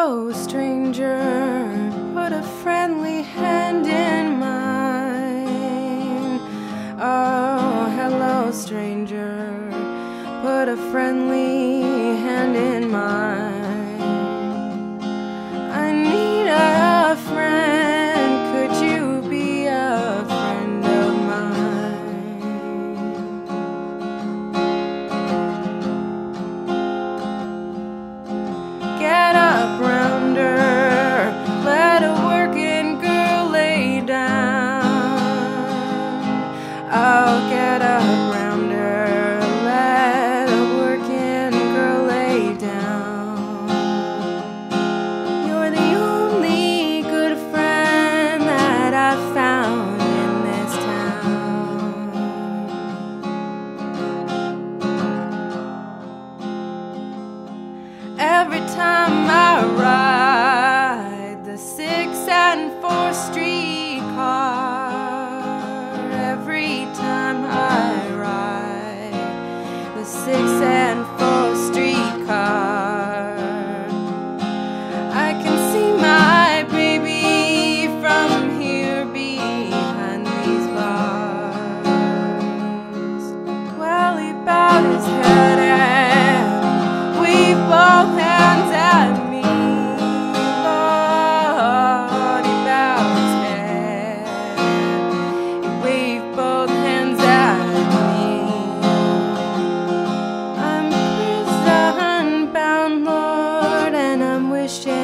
Hello, stranger, put a friendly hand in mine. Oh, hello, stranger, put a friendly hand in mine. every time I ride the six and four Street. share.